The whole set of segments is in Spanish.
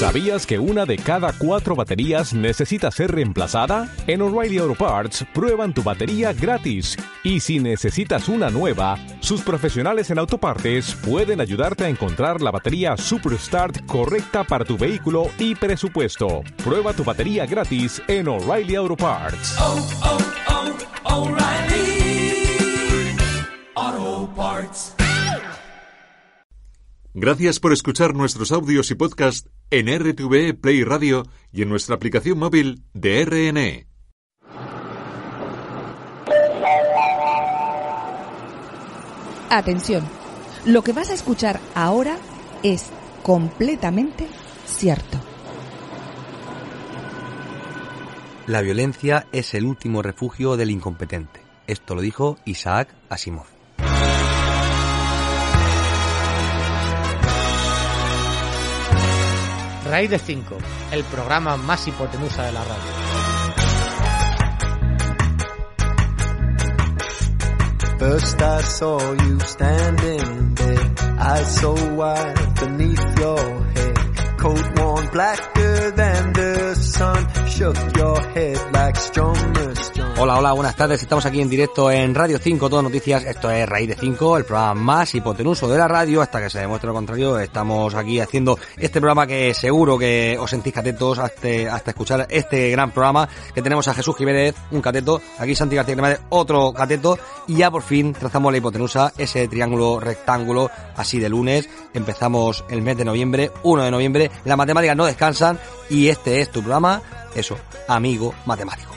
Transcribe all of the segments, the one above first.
¿Sabías que una de cada cuatro baterías necesita ser reemplazada? En O'Reilly Auto Parts prueban tu batería gratis. Y si necesitas una nueva, sus profesionales en autopartes pueden ayudarte a encontrar la batería Superstart correcta para tu vehículo y presupuesto. Prueba tu batería gratis en O'Reilly Auto Parts. oh, oh, O'Reilly Auto Parts. Gracias por escuchar nuestros audios y podcast en RTV Play Radio y en nuestra aplicación móvil de RNE. Atención, lo que vas a escuchar ahora es completamente cierto. La violencia es el último refugio del incompetente. Esto lo dijo Isaac Asimov. Raíz de 5, el programa más hipotenusa de la radio. First I saw you standing there, eyes so wide beneath your head. Coat worn blacker than the Hola, hola, buenas tardes. Estamos aquí en directo en Radio 5, todo noticias. Esto es Raíz de 5, el programa más hipotenuso de la radio. Hasta que se demuestre lo contrario, estamos aquí haciendo este programa que seguro que os sentís catetos hasta, hasta escuchar este gran programa que tenemos a Jesús Jiménez, un cateto, aquí Santi García Cremades, otro cateto, y ya por fin trazamos la hipotenusa, ese triángulo rectángulo, así de lunes. Empezamos el mes de noviembre, 1 de noviembre. Las matemáticas no descansan y este es tu programa, eso, amigo matemático.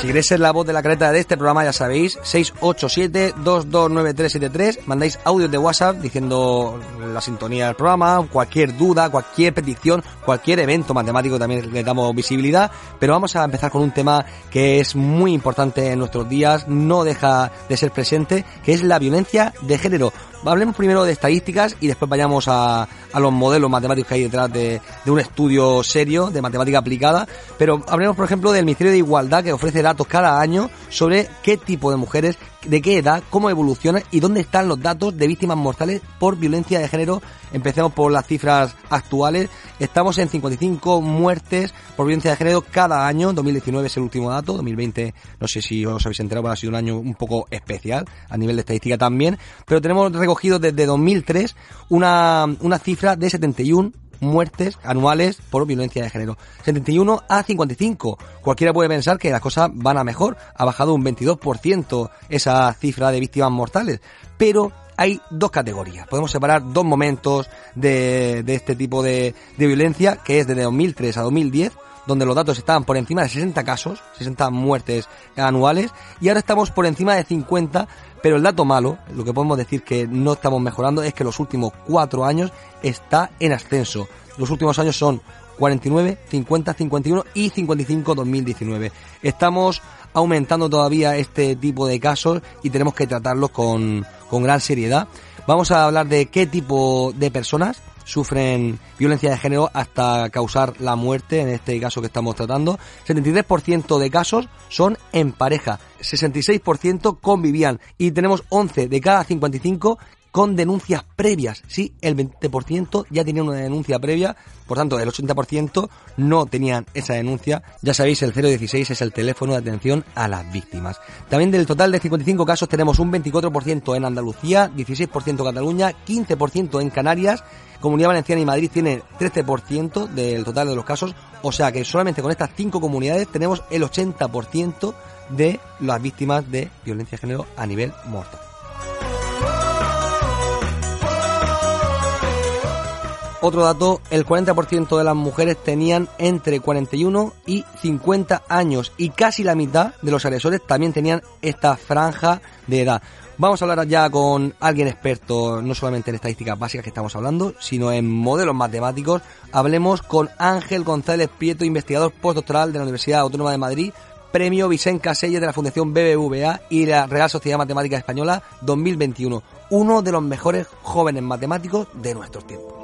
Si queréis ser la voz de la careta de este programa, ya sabéis, 687-229373, mandáis audios de WhatsApp diciendo la sintonía del programa, cualquier duda, cualquier petición, cualquier evento matemático también le damos visibilidad, pero vamos a empezar con un tema que es muy importante en nuestros días, no deja de ser presente, que es la violencia de género. Hablemos primero de estadísticas y después vayamos a, a los modelos matemáticos que hay detrás de, de, un estudio serio de matemática aplicada. Pero hablemos, por ejemplo, del Ministerio de Igualdad que ofrece datos cada año sobre qué tipo de mujeres, de qué edad, cómo evoluciona y dónde están los datos de víctimas mortales por violencia de género. Empecemos por las cifras actuales. Estamos en 55 muertes por violencia de género cada año. 2019 es el último dato. 2020, no sé si os habéis enterado, pero ha sido un año un poco especial a nivel de estadística también. Pero tenemos recogido desde 2003 una, una cifra de 71 muertes anuales por violencia de género. 71 a 55. Cualquiera puede pensar que las cosas van a mejor. Ha bajado un 22% esa cifra de víctimas mortales. Pero hay dos categorías. Podemos separar dos momentos de, de este tipo de, de violencia, que es desde 2003 a 2010 donde los datos estaban por encima de 60 casos, 60 muertes anuales, y ahora estamos por encima de 50, pero el dato malo, lo que podemos decir que no estamos mejorando, es que los últimos cuatro años está en ascenso. Los últimos años son 49, 50, 51 y 55 2019. Estamos aumentando todavía este tipo de casos y tenemos que tratarlos con, con gran seriedad. Vamos a hablar de qué tipo de personas sufren violencia de género hasta causar la muerte, en este caso que estamos tratando. 73% de casos son en pareja, 66% convivían y tenemos 11 de cada 55 con denuncias previas. Sí, el 20% ya tenía una denuncia previa, por tanto, el 80% no tenían esa denuncia. Ya sabéis, el 016 es el teléfono de atención a las víctimas. También del total de 55 casos tenemos un 24% en Andalucía, 16% en Cataluña, 15% en Canarias, Comunidad Valenciana y Madrid tienen 13% del total de los casos, o sea que solamente con estas cinco comunidades tenemos el 80% de las víctimas de violencia de género a nivel mortal. Otro dato, el 40% de las mujeres tenían entre 41 y 50 años y casi la mitad de los agresores también tenían esta franja de edad. Vamos a hablar ya con alguien experto, no solamente en estadísticas básicas que estamos hablando, sino en modelos matemáticos. Hablemos con Ángel González Prieto, investigador postdoctoral de la Universidad Autónoma de Madrid, premio Vicente Caselles de la Fundación BBVA y la Real Sociedad Matemática Española 2021. Uno de los mejores jóvenes matemáticos de nuestros tiempos.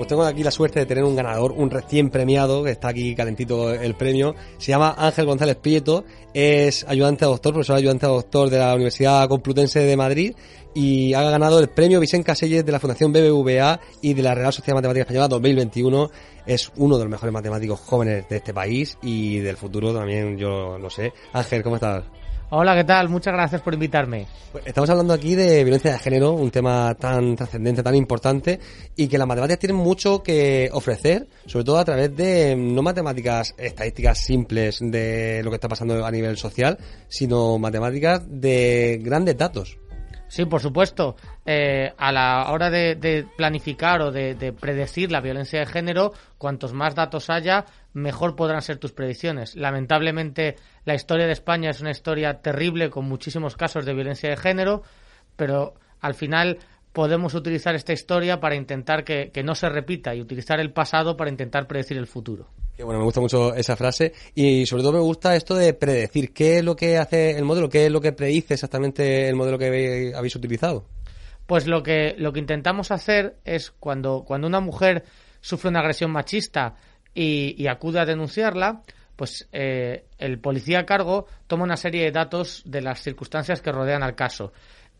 Pues tengo aquí la suerte de tener un ganador, un recién premiado, que está aquí calentito el premio. Se llama Ángel González Prieto, es ayudante a doctor, profesor ayudante a doctor de la Universidad Complutense de Madrid y ha ganado el premio Vicente Caselles de la Fundación BBVA y de la Real Sociedad Matemática Española 2021. Es uno de los mejores matemáticos jóvenes de este país y del futuro también, yo lo sé. Ángel, ¿cómo estás? Hola, ¿qué tal? Muchas gracias por invitarme. Pues estamos hablando aquí de violencia de género, un tema tan trascendente, tan importante, y que las matemáticas tienen mucho que ofrecer, sobre todo a través de no matemáticas estadísticas simples de lo que está pasando a nivel social, sino matemáticas de grandes datos. Sí, por supuesto. Eh, a la hora de, planificar o de, de predecir la violencia de género, cuantos más datos haya, mejor podrán ser tus predicciones. Lamentablemente, la historia de España es una historia terrible con muchísimos casos de violencia de género, pero al final podemos utilizar esta historia para intentar que, que no se repita y utilizar el pasado para intentar predecir el futuro. Bueno, me gusta mucho esa frase y sobre todo me gusta esto de predecir qué es lo que hace el modelo, qué es lo que predice exactamente el modelo que habéis- utilizado. Pues lo que, lo que intentamos hacer es cuando, cuando una mujer sufre una agresión machista y, acude a denunciarla, pues eh, el policía a cargo toma una serie de datos de las circunstancias que rodean al caso.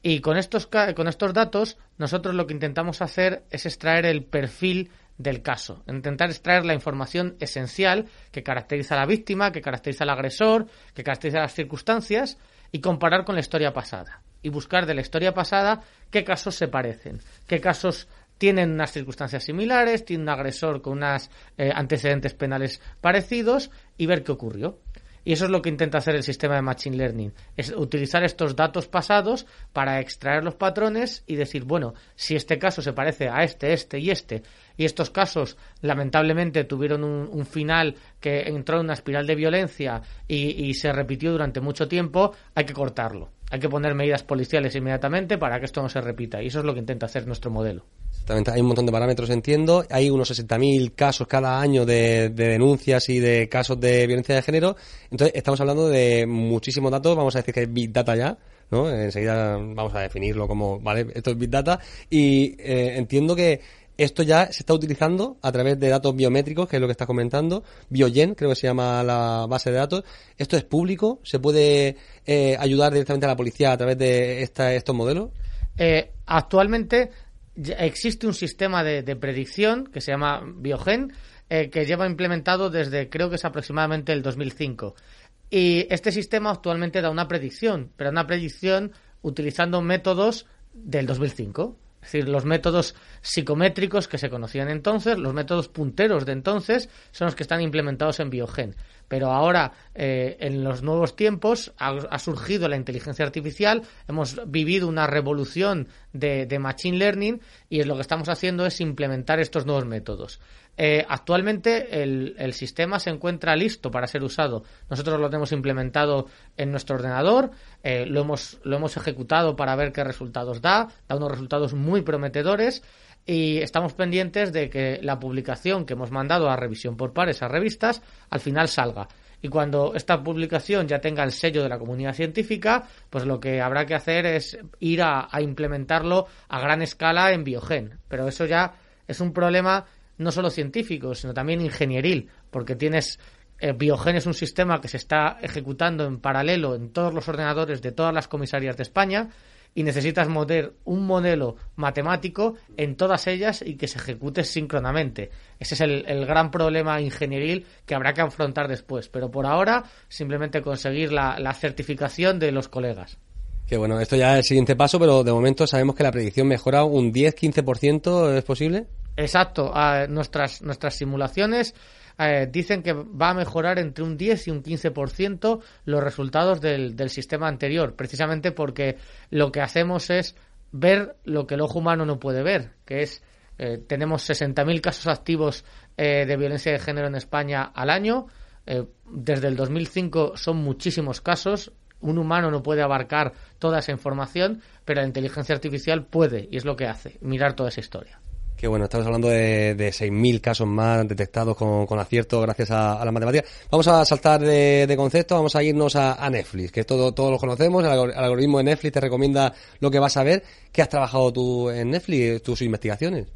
Y con estos, con estos datos, nosotros lo que intentamos hacer es extraer el perfil del caso, intentar extraer la información esencial que caracteriza a la víctima, que caracteriza al agresor, que caracteriza las circunstancias y comparar con la historia pasada. Y buscar de la historia pasada qué casos se parecen, qué casos tienen unas circunstancias similares, tiene un agresor con unos antecedentes penales parecidos y ver qué ocurrió. Y eso es lo que intenta hacer el sistema de Machine Learning, es utilizar estos datos pasados para extraer los patrones y decir, bueno, si este caso se parece a este, este y este, y estos casos lamentablemente tuvieron un, final que entró en una espiral de violencia y se repitió durante mucho tiempo, hay que cortarlo. Hay que poner medidas policiales inmediatamente para que esto no se repita. Y eso es lo que intenta hacer nuestro modelo. Exactamente, hay un montón de parámetros, entiendo. Hay unos 60.000 casos cada año de, de denuncias y de casos de violencia de género. Entonces, estamos hablando de muchísimos datos. Vamos a decir que es Big Data ya. ¿no? Enseguida vamos a definirlo como, ¿vale? Esto es Big Data. Y eh, entiendo que esto ya se está utilizando a través de datos biométricos, que es lo que está comentando. Biogen, creo que se llama la base de datos. Esto es público. Se puede eh, ayudar directamente a la policía a través de esta, estos modelos. Eh, actualmente existe un sistema de, de predicción que se llama Biogen, eh, que lleva implementado desde creo que es aproximadamente el 2005. Y este sistema actualmente da una predicción, pero una predicción utilizando métodos del 2005. Es decir, los métodos psicométricos que se conocían entonces, los métodos punteros de entonces, son los que están implementados en Biogen. Pero ahora, eh, en los nuevos tiempos, ha, surgido la inteligencia artificial, hemos vivido una revolución de, Machine Learning y lo que estamos haciendo es implementar estos nuevos métodos. Eh, actualmente el, el, sistema se encuentra listo para ser usado. Nosotros lo tenemos implementado en nuestro ordenador, eh, lo, hemos, lo hemos ejecutado para ver qué resultados da, da unos resultados muy prometedores y estamos pendientes de que la publicación que hemos mandado a revisión por pares a revistas al final salga. Y cuando esta publicación ya tenga el sello de la comunidad científica, pues lo que habrá que hacer es ir a, implementarlo a gran escala en Biogen. Pero eso ya es un problema no solo científico, sino también ingenieril, porque tienes eh, Biogen es un sistema que se está ejecutando en paralelo en todos los ordenadores de todas las comisarías de España y necesitas mover un modelo matemático en todas ellas y que se ejecute síncronamente. Ese es el, el, gran problema ingenieril que habrá que afrontar después. Pero por ahora, simplemente conseguir la, la certificación de los colegas. Que bueno, esto ya es el siguiente paso, pero de momento sabemos que la predicción mejora un 10-15%, ¿es posible? Exacto. Uh, nuestras, nuestras simulaciones eh, dicen que va a mejorar entre un 10 y un 15% los resultados del, del, sistema anterior, precisamente porque lo que hacemos es ver lo que el ojo humano no puede ver, que es eh, tenemos 60.000 casos activos eh, de violencia de género en España al año. eh, desde el 2005 son muchísimos casos. Un humano no puede abarcar toda esa información, pero la inteligencia artificial puede, y es lo que hace, mirar toda esa historia. Que bueno, estamos hablando de, de 6.000 casos más detectados con, acierto gracias a, a, la matemática. Vamos a saltar de, concepto, vamos a irnos a, Netflix, que todo, todos lo conocemos, el, el, algoritmo de Netflix te recomienda lo que vas a ver. ¿Qué has trabajado tú en Netflix, tus investigaciones?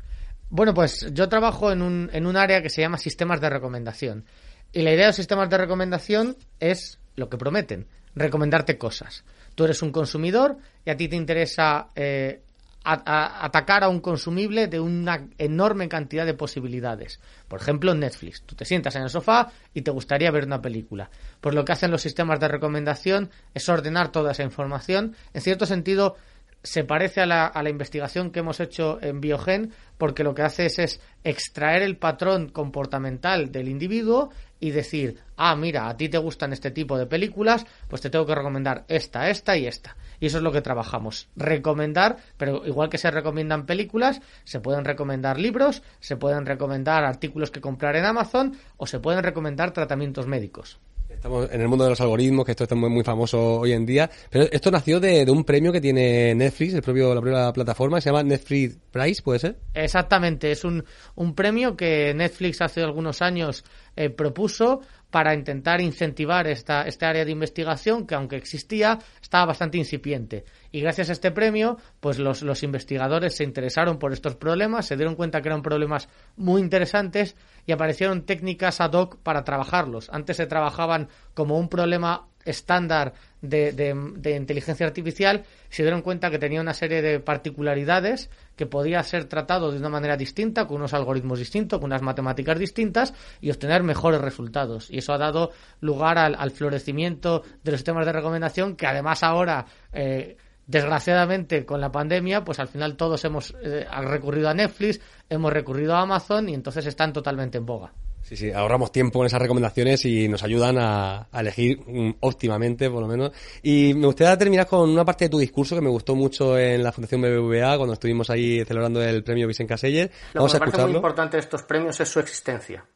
Bueno, pues yo trabajo en un, en un área que se llama sistemas de recomendación. Y la idea de los sistemas de recomendación es lo que prometen, recomendarte cosas. Tú eres un consumidor y a ti te interesa eh, a- atacar a un consumible de una enorme cantidad de posibilidades. Por ejemplo, Netflix. Tú te sientas en el sofá y te gustaría ver una película. Pues lo que hacen los sistemas de recomendación es ordenar toda esa información. En cierto sentido, se parece a la, a la investigación que hemos hecho en Biogen, porque lo que hace es, es extraer el patrón comportamental del individuo y decir, ah, mira, a ti te gustan este tipo de películas, pues te tengo que recomendar esta, esta y esta. Y eso es lo que trabajamos. Recomendar, pero igual que se recomiendan películas, se pueden recomendar libros, se pueden recomendar artículos que comprar en Amazon o se pueden recomendar tratamientos médicos. Estamos en el mundo de los algoritmos, que esto está muy, muy famoso hoy en día. Pero esto nació de, un premio que tiene Netflix, el propio, la propia plataforma, se llama Netflix Prize, ¿puede ser? Exactamente, es un, un premio que Netflix hace algunos años eh, propuso para intentar incentivar esta, esta área de investigación que aunque existía estaba bastante incipiente. Y gracias a este premio, pues los, los investigadores se interesaron por estos problemas, se dieron cuenta que eran problemas muy interesantes y aparecieron técnicas ad hoc para trabajarlos. Antes se trabajaban como un problema estándar de, de- inteligencia artificial, se dieron cuenta que tenía una serie de particularidades que podía ser tratado de una manera distinta, con unos algoritmos distintos, con unas matemáticas distintas y obtener mejores resultados. Y eso ha dado lugar al, al florecimiento de los sistemas de recomendación que además ahora... eh, Desgraciadamente, con la pandemia, pues al final todos hemos eh, recurrido a Netflix, hemos recurrido a Amazon y entonces están totalmente en boga. Sí, sí, ahorramos tiempo con esas recomendaciones y nos ayudan a, a elegir mm, óptimamente, por lo menos. Y me gustaría terminar con una parte de tu discurso que me gustó mucho en la Fundación BBVA cuando estuvimos ahí celebrando el premio Vicente Caseller. Lo Vamos que a me parece muy importante de estos premios es su existencia.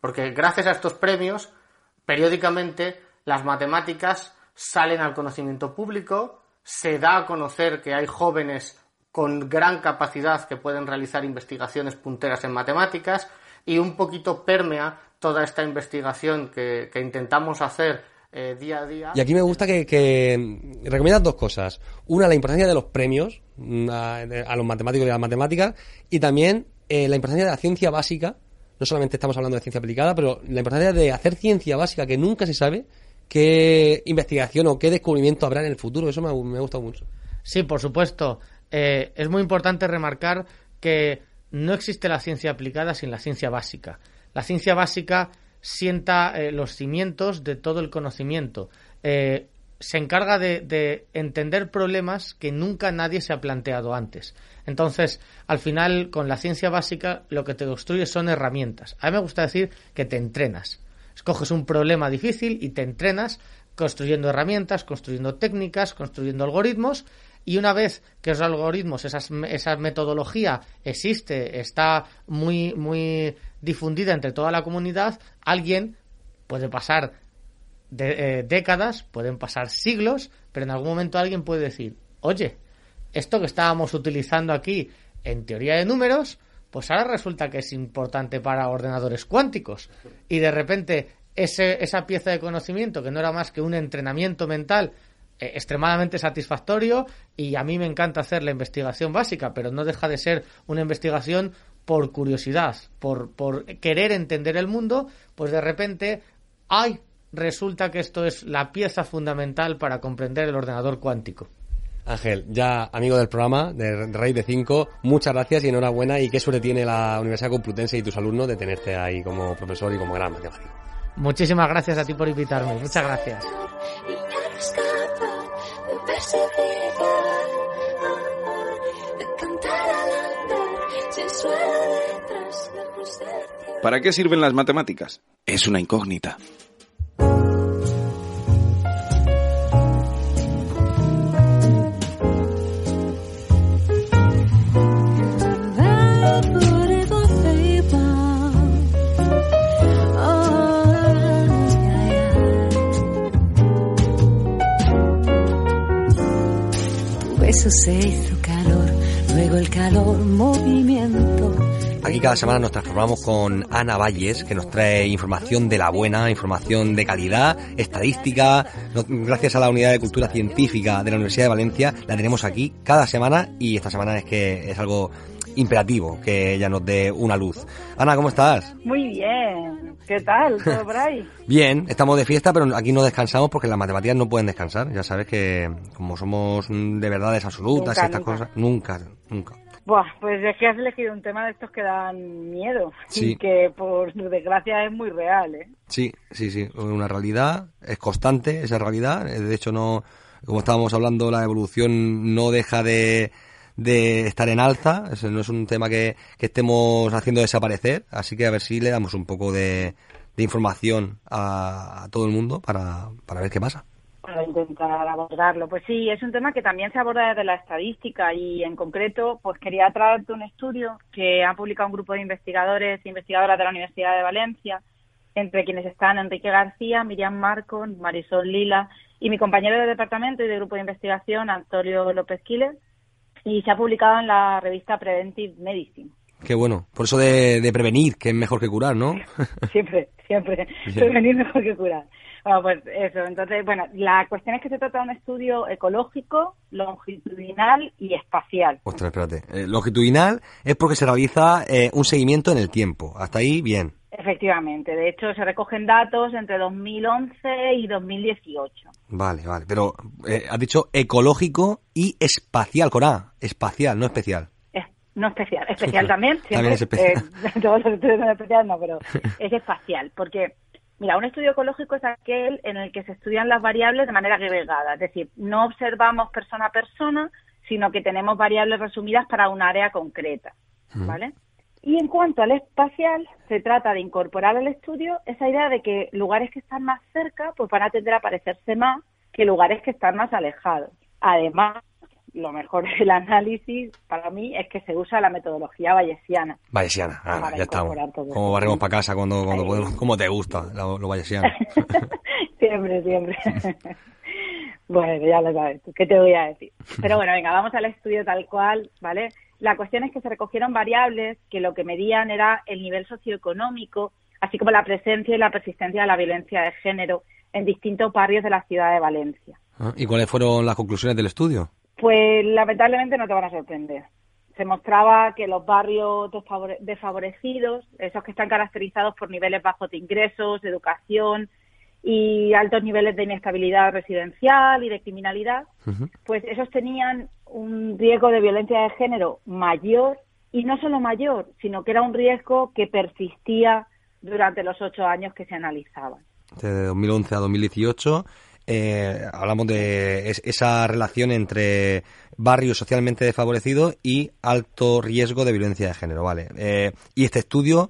Porque gracias a estos premios, periódicamente las matemáticas salen al conocimiento público, se da a conocer que hay jóvenes con gran capacidad que pueden realizar investigaciones punteras en matemáticas y un poquito permea toda esta investigación que, que intentamos hacer eh, día a día. Y aquí me gusta que, que recomiendas dos cosas. Una, la importancia de los premios mm, a, a los matemáticos y a las matemáticas. Y también eh, la importancia de la ciencia básica. No solamente estamos hablando de ciencia aplicada, pero la importancia de hacer ciencia básica que nunca se sabe qué investigación o qué descubrimiento habrá en el futuro. Eso me, ha- me ha gustado mucho. Sí, por supuesto. Eh, es muy importante remarcar que no existe la ciencia aplicada sin la ciencia básica. La ciencia básica sienta eh, los cimientos de todo el conocimiento. Eh, se encarga de, de entender problemas que nunca nadie se ha planteado antes. Entonces, al final, con la ciencia básica, lo que te construye son herramientas. A mí me gusta decir que te entrenas. Escoges un problema difícil y te entrenas construyendo herramientas, construyendo técnicas, construyendo algoritmos y una vez que esos algoritmos, esas, esa metodología existe, está muy, muy difundida entre toda la comunidad, alguien puede pasar de- eh, décadas, pueden pasar siglos, pero en algún momento alguien puede decir, oye, esto que estábamos utilizando aquí en teoría de números, pues ahora resulta que es importante para ordenadores cuánticos. Y de repente ese, esa pieza de conocimiento, que no era más que un entrenamiento mental eh, extremadamente satisfactorio, y a mí me encanta hacer la investigación básica, pero no deja de ser una investigación por curiosidad, por, por querer entender el mundo, pues de repente, ¡ay! Resulta que esto es la pieza fundamental para comprender el ordenador cuántico. Ángel, ya amigo del programa de Rey de 5, muchas gracias y enhorabuena y qué suerte tiene la Universidad Complutense y tus alumnos de tenerte ahí como profesor y como gran matemático. Muchísimas gracias a ti por invitarme. Muchas gracias. ¿Para qué sirven las matemáticas? Es una incógnita. Aquí cada semana nos transformamos con Ana Valles, que nos trae información de la buena, información de calidad, estadística. Gracias a la Unidad de Cultura Científica de la Universidad de Valencia, la tenemos aquí cada semana y esta semana es que es algo imperativo que ella nos dé una luz. Ana, ¿cómo estás? Muy bien. ¿Qué tal? ¿Todo por ahí? Bien, estamos de fiesta, pero aquí no descansamos porque las matemáticas no pueden descansar. Ya sabes que como somos de verdades absolutas Nunca, y estas nunca. cosas, nunca, nunca. Buah, pues es que has elegido un tema de estos que dan miedo Sí. y que por desgracia es muy real, ¿eh? Sí, sí, sí, una realidad, es constante esa realidad, de hecho no, como estábamos hablando, la evolución no deja de, de estar en alza, no es un tema que, que estemos haciendo desaparecer, así que a ver si le damos un poco de, información a, todo el mundo para, para ver qué pasa. Para intentar abordarlo. Pues sí, es un tema que también se aborda desde la estadística y en concreto, pues quería traerte un estudio que ha publicado un grupo de investigadores e investigadoras de la Universidad de Valencia, entre quienes están Enrique García, Miriam Marco, Marisol Lila y mi compañero de departamento y de grupo de investigación, Antonio López Quiles, y se ha publicado en la revista Preventive Medicine. Qué bueno, por eso de, de prevenir, que es mejor que curar, ¿no? Siempre, siempre. Prevenir mejor que curar. Bueno, pues eso. Entonces, bueno, la cuestión es que se trata de un estudio ecológico, longitudinal y espacial. Ostras, espérate. Eh, longitudinal es porque se realiza eh, un seguimiento en el tiempo. Hasta ahí, bien. Efectivamente. De hecho, se recogen datos entre 2011 y 2018. Vale, vale. Pero eh, has dicho ecológico y espacial, con A. Espacial, no especial. Es, no especial, especial también. Es especial. eh, todos los estudios son especiales, no, pero es espacial. Porque, mira, un estudio ecológico es aquel en el que se estudian las variables de manera agregada. Es decir, no observamos persona a persona, sino que tenemos variables resumidas para un área concreta. ¿Vale? Y en cuanto al espacial, se trata de incorporar al estudio esa idea de que lugares que están más cerca pues van a tender a parecerse más que lugares que están más alejados. Además, lo mejor del análisis para mí es que se usa la metodología bayesiana. Vallesiana, ah, Para ya estamos. Como barremos para casa cuando, cuando podemos. Como te gusta, lo, lo vallesiano. siempre, siempre. bueno, ya lo sabes, ¿qué te voy a decir? Pero bueno, venga, vamos al estudio tal cual, ¿vale? La cuestión es que se recogieron variables que lo que medían era el nivel socioeconómico, así como la presencia y la persistencia de la violencia de género en distintos barrios de la ciudad de Valencia. Ah, ¿Y cuáles fueron las conclusiones del estudio? Pues lamentablemente no te van a sorprender. Se mostraba que los barrios desfavore- desfavorecidos, esos que están caracterizados por niveles bajos de ingresos, de educación y altos niveles de inestabilidad residencial y de criminalidad, pues esos tenían un riesgo de violencia de género mayor y no solo mayor, sino que era un riesgo que persistía durante los ocho años que se analizaban. De 2011 a 2018. eh, hablamos de es- esa relación entre barrios socialmente desfavorecidos y alto riesgo de violencia de género, ¿vale? Eh, y este estudio,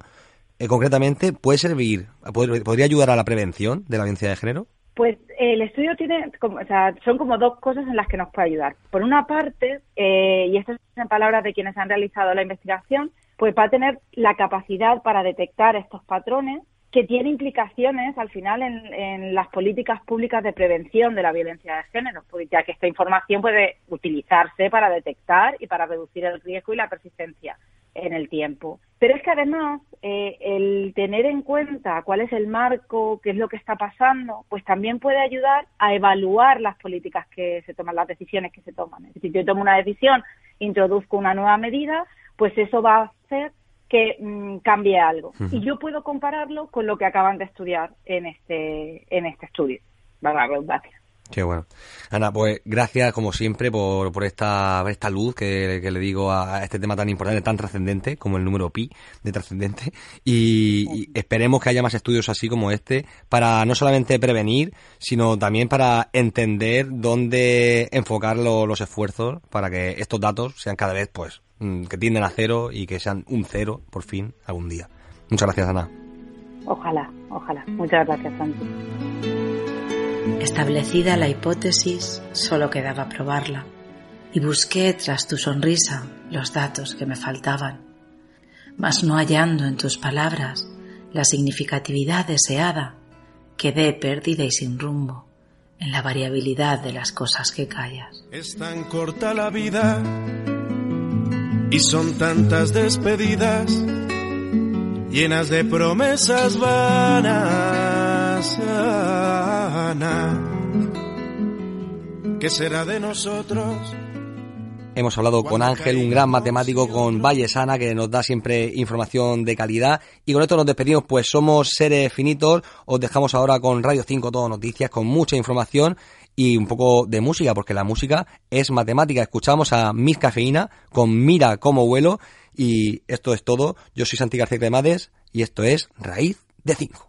eh, concretamente, puede servir, pod- podría ayudar a la prevención de la violencia de género. Pues el estudio tiene, como, o sea, son como dos cosas en las que nos puede ayudar. Por una parte, eh, y esto es en palabras de quienes han realizado la investigación, pues va a tener la capacidad para detectar estos patrones que tiene implicaciones al final en, en las políticas públicas de prevención de la violencia de género, ya que esta información puede utilizarse para detectar y para reducir el riesgo y la persistencia en el tiempo. Pero es que además eh, el tener en cuenta cuál es el marco, qué es lo que está pasando, pues también puede ayudar a evaluar las políticas que se toman, las decisiones que se toman. Es decir, yo tomo una decisión, introduzco una nueva medida, pues eso va a hacer que mm, cambie algo. Y yo puedo compararlo con lo que acaban de estudiar en este, en este estudio. Valga la redundancia. Qué bueno. Ana, pues gracias como siempre por, por esta, esta luz que, que le digo a este tema tan importante, tan trascendente como el número pi de trascendente. Y, y esperemos que haya más estudios así como este para no solamente prevenir, sino también para entender dónde enfocar lo- los esfuerzos para que estos datos sean cada vez, pues, mm, que tienden a cero y que sean un cero por fin algún día. Muchas gracias, Ana. Ojalá, ojalá. Muchas gracias, Santi. Establecida la hipótesis, solo quedaba probarla, y busqué tras tu sonrisa los datos que me faltaban, mas no hallando en tus palabras la significatividad deseada, quedé perdida y sin rumbo en la variabilidad de las cosas que callas. Es tan corta la vida y son tantas despedidas llenas de promesas vanas. Ana. ¿Qué será de nosotros? hemos hablado con Ángel, un gran matemático con Vallesana que nos da siempre información de calidad. Y con esto nos despedimos, pues somos seres finitos. Os dejamos ahora con Radio 5 Todo Noticias, con mucha información y un poco de música, porque la música es matemática. Escuchamos a Miss Cafeína con Mira cómo vuelo. Y esto es todo. Yo soy Santi García Cremades y esto es Raíz de 5.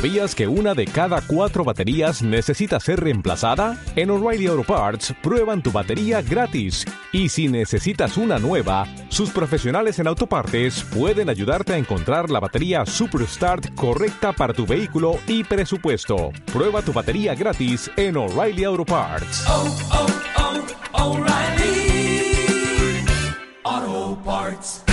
¿Sabías que una de cada cuatro baterías necesita ser reemplazada? En O'Reilly Auto Parts prueban tu batería gratis. Y si necesitas una nueva, sus profesionales en autopartes pueden ayudarte a encontrar la batería Superstart correcta para tu vehículo y presupuesto. Prueba tu batería gratis en O'Reilly Auto Parts. oh, oh, O'Reilly. Auto Parts.